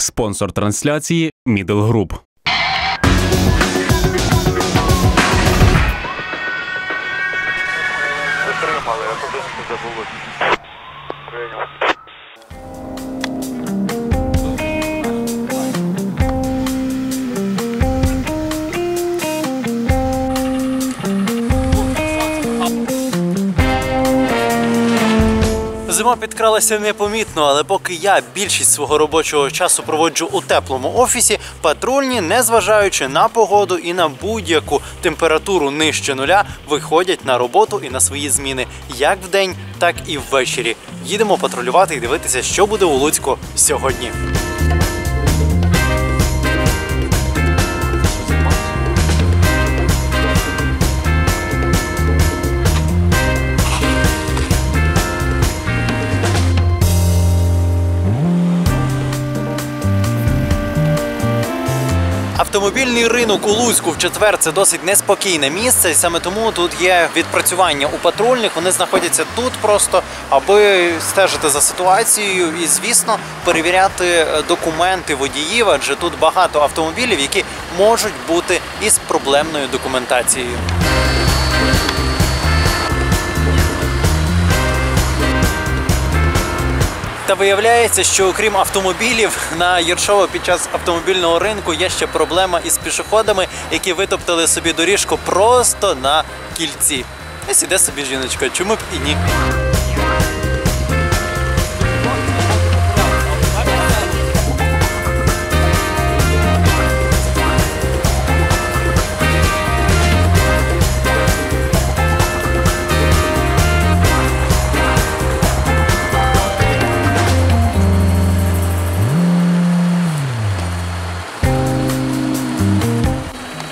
Спонсор трансляції Middle Group. Затримали, а туди не забули. Зима підкралася непомітно, але поки я більшість свого робочого часу проводжу у теплому офісі, патрульні, незважаючи на погоду і на будь-яку температуру нижче нуля, виходять на роботу і на свої зміни як вдень, так і ввечері. Їдемо патрулювати і дивитися, що буде у Луцьку сьогодні. Автомобільний ринок у Луцьку в четвер це досить неспокійне місце, і саме тому тут є відпрацювання у патрульних. Вони знаходяться тут просто, аби стежити за ситуацією і, звісно, перевіряти е, документи водіїв, адже тут багато автомобілів, які можуть бути із проблемною документацією. Та виявляється, що окрім автомобілів на Єршово під час автомобільного ринку є ще проблема із пішоходами, які витоптали собі доріжку просто на кільці. Ось іде собі жіночка, чому б і ні.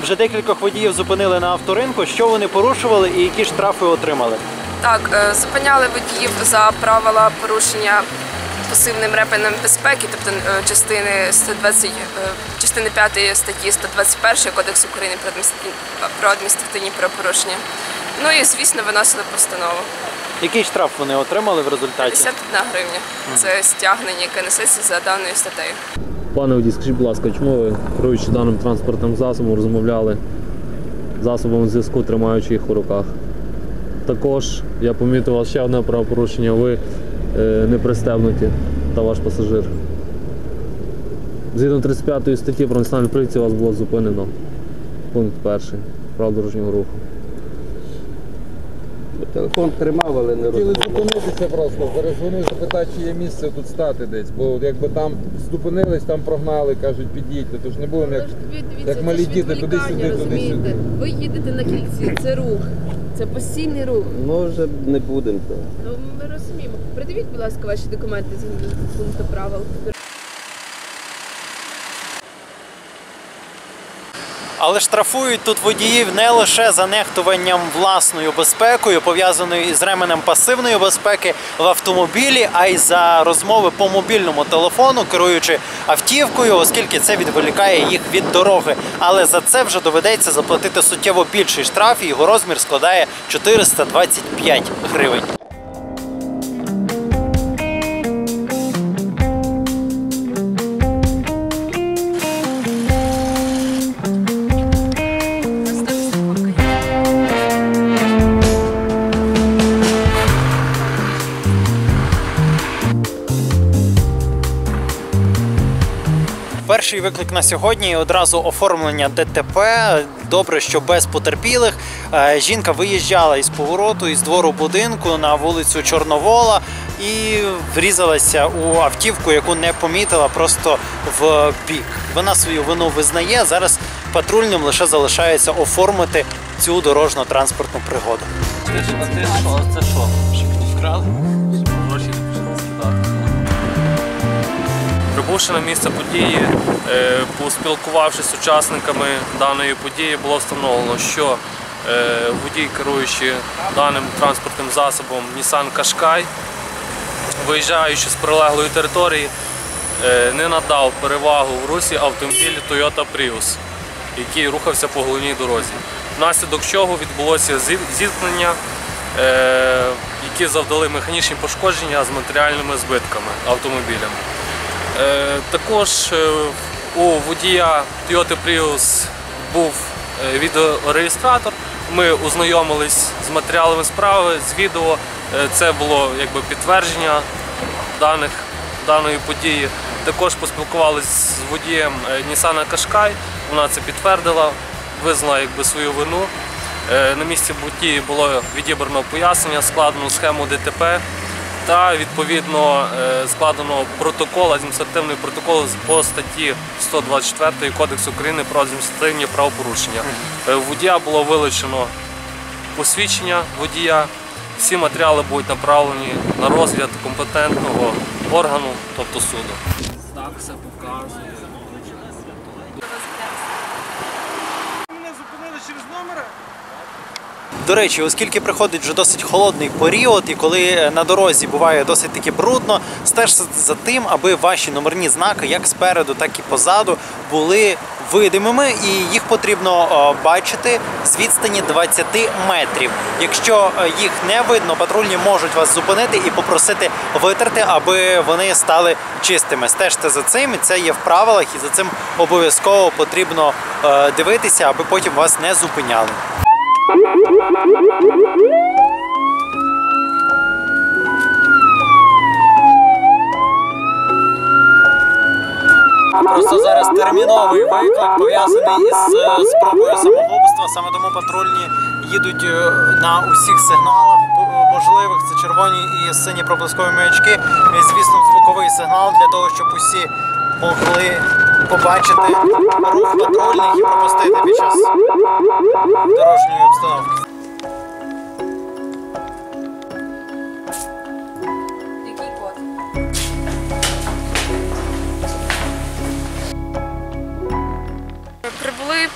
Вже декількох водіїв зупинили на авторинку. Що вони порушували і які штрафи отримали? Так, е, зупиняли водіїв за правила порушення пасивним репеном безпеки, тобто е, частини 120, е, частини 5 статті 121 Кодексу України про адміністративні правопорушення. Ну і звісно виносили постанову. Який штраф вони отримали в результаті? 51 гривня. Це стягнення, яке несеться за даною статтею. Пане водій, скажіть, будь ласка, чому ви, керуючи даним транспортним засобом, розмовляли засобом зв'язку, тримаючи їх у руках? Також я помітив у вас ще одне правопорушення. Ви е, не пристебнуті та ваш пасажир. Згідно 35 статті про національну поліцію вас було зупинено. Пункт перший. Прав дорожнього руху. Телефон тримав, але не Хотіли розмовляв. зупинитися просто, перезвонив, запитати, чи є місце тут стати десь. Бо якби там зупинились, там прогнали, кажуть, під'їдьте. Тож не будемо як, як малі діти, туди-сюди, туди-сюди. Ви їдете на кільці, це рух. Це постійний рух. Ну вже не будемо. то. Ну ми розуміємо. Придивіть, будь ласка, ваші документи згідно пункту правил. Але штрафують тут водіїв не лише за нехтуванням власною безпекою, пов'язаною із ременем пасивної безпеки в автомобілі, а й за розмови по мобільному телефону, керуючи автівкою, оскільки це відволікає їх від дороги. Але за це вже доведеться заплатити суттєво більший штраф, і його розмір складає 425 гривень. Перший виклик на сьогодні одразу оформлення ДТП. Добре, що без потерпілих. Е, Жінка виїжджала із повороту із двору будинку на вулицю Чорновола і врізалася у автівку, яку не помітила просто в бік. Вона свою вину визнає. Зараз патрульним лише залишається оформити цю дорожньо-транспортну пригоду. Це що? Вкрали? Прибувши на місце події, е, поспілкувавшись з учасниками даної події, було встановлено, що е, водій, керуючи даним транспортним засобом Nissan Qashqai, виїжджаючи з прилеглої території, е, не надав перевагу в русі автомобілі Toyota Prius, який рухався по головній дорозі. Внаслідок чого відбулося зіткнення, які завдали механічні пошкодження з матеріальними збитками автомобілями. Е, Також е, у водія Toyota Prius був е, відеореєстратор. Ми ознайомились з матеріалами справи, з відео. Це було якби підтвердження даних даної події. Також поспілкувалися з водієм Nissan Qashqai. Вона це підтвердила, визнала якби свою вину. На місці події було відібрано пояснення, складено схему ДТП та відповідно е, складено протокол, адміністративний протокол по статті 124 Кодексу України про адміністративні правопорушення. Е, у Водія було вилучено посвідчення водія. Всі матеріали будуть направлені на розгляд компетентного органу, тобто суду. Так все показує. До речі, оскільки приходить вже досить холодний період, і коли е, на дорозі буває досить таки брудно, стежте за тим, аби ваші номерні знаки, як спереду, так і позаду, були видимими, і їх потрібно е, бачити з відстані 20 метрів. Якщо е, їх не видно, патрульні можуть вас зупинити і попросити витерти, аби вони стали чистими. Стежте за цим, і це є в правилах, і за цим обов'язково потрібно дивитися, аби потім вас не зупиняли. Просто зараз терміновий виклик пов'язаний із е, спробою самогубства. Саме тому патрульні їдуть е, на усіх сигналах можливих. Це червоні і сині проблискові маячки. І, звісно, звуковий сигнал для того, щоб усі могли побачити рух патрульних і пропустити під час дорожньої обстановки.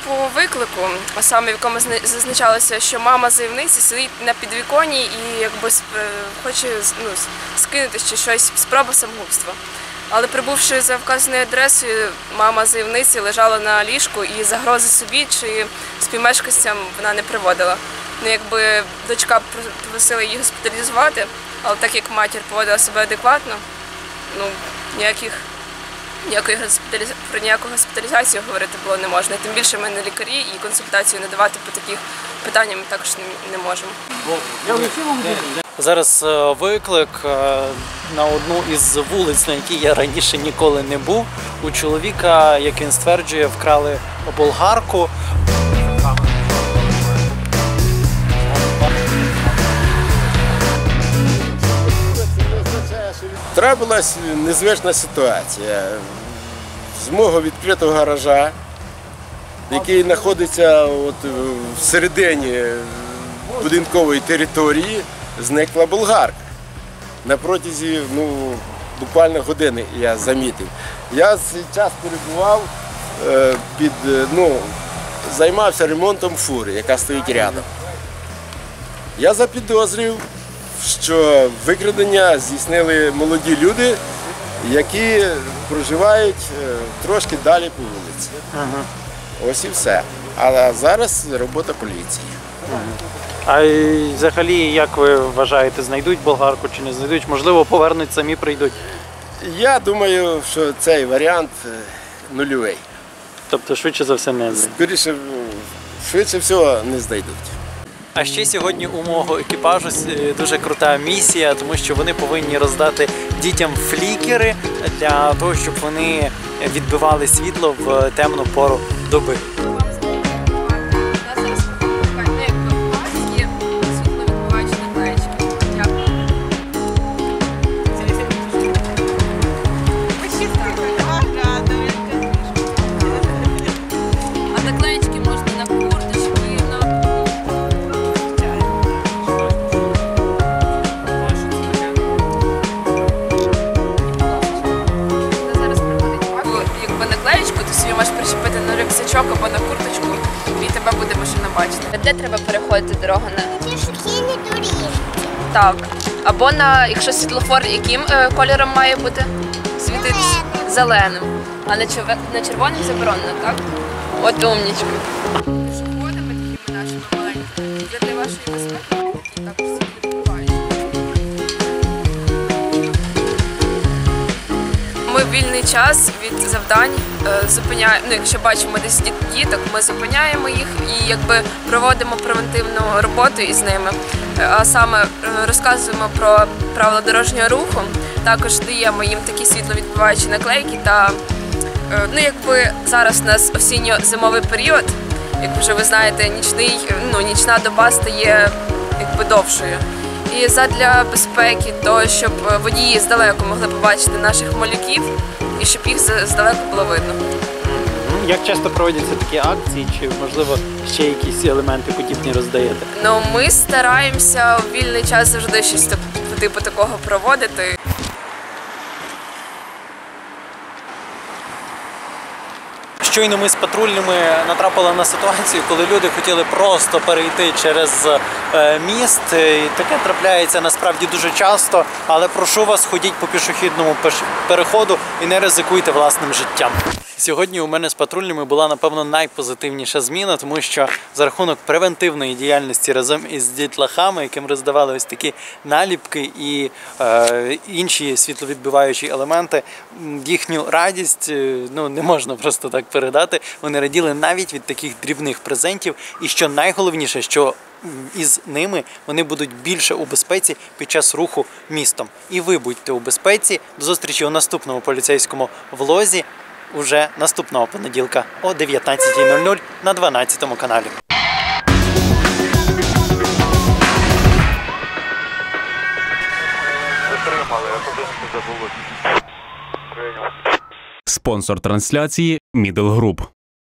По виклику, а саме в якому зазначалося, що мама заявниці сидить на підвіконі і якби е, хоче ну, скинути ще щось, спроба самогубства. Але прибувши за вказаною адресою, мама заявниці лежала на ліжку і загрози собі чи співмешканцям вона не приводила. Ну, якби дочка просила її госпіталізувати, але так як матір поводила себе адекватно, ну ніяких ніякої госпіталіза... про ніяку госпіталізацію говорити було не можна. Тим більше ми не лікарі і консультацію надавати по таких питаннях ми також не, не можемо. Зараз е, виклик е, на одну із вулиць, на якій я раніше ніколи не був. У чоловіка, як він стверджує, вкрали болгарку. Трапилась незвична ситуація. З мого відкритого гаража, який знаходиться от е, всередині будинкової території, зникла болгарка. На протязі ну, буквально години я замітив. Я цей час перебував е, під, е, ну, займався ремонтом фури, яка стоїть рядом. Я запідозрив, що викрадення здійснили молоді люди, які проживають е, трошки далі по вулиці. Ось і все. А зараз робота поліції. А й взагалі, як ви вважаєте, знайдуть болгарку чи не знайдуть? Можливо, повернуть самі прийдуть. Я думаю, що цей варіант е, нульовий. Тобто, швидше за все, не знайдуть. Скоріше, швидше всього не знайдуть. А ще сьогодні у мого екіпажу е, дуже крута місія, тому що вони повинні роздати дітям флікери для того, щоб вони відбивали світло в темну пору доби. Бачити. Де треба переходити дорогу на Пішохідні доріжки. так. Або на якщо світлофор, яким е, кольором має бути? Світитися зеленим. А на, черве- на червоним заборонено, так? От умнічка. Пішоходами такими нашими маленькими. Для вашої безпеки також всі відбувають. Ми вільний час від завдань зупиняємо. Ну, якщо бачимо десь діток, ми зупиняємо їх і якби проводимо превентивну роботу із ними. Е, А саме е, розказуємо про правила дорожнього руху. Також даємо їм такі світловідбиваючі наклейки та Е, Ну, якби зараз у нас осінньо-зимовий період, як вже ви знаєте, нічний, ну, нічна доба стає якби довшою. І задля безпеки, то щоб е, водії здалеку могли побачити наших малюків і щоб їх здалеку було видно. Як часто проводяться такі акції, чи можливо ще якісь елементи подібні роздаєте? Ну, ми стараємося у вільний час завжди щось типу такого проводити. Щойно ми з патрульними натрапили на ситуацію, коли люди хотіли просто перейти через е, міст. І таке трапляється насправді дуже часто. Але прошу вас, ходіть по пішохідному переходу і не ризикуйте власним життям. Сьогодні у мене з патрульними була напевно найпозитивніша зміна, тому що за рахунок превентивної діяльності разом із дітлахами, яким роздавали ось такі наліпки і е, інші світловідбиваючі елементи, їхню радість е, ну не можна просто так передати. Вони раділи навіть від таких дрібних презентів. І що найголовніше, що із ними вони будуть більше у безпеці під час руху містом. І ви будьте у безпеці. До зустрічі у наступному поліцейському влозі уже наступного понеділка о 19.00 на 12 каналі. Затримали. Спонсор трансляції Middle Group.